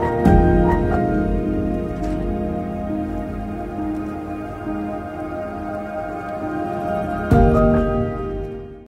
Bye.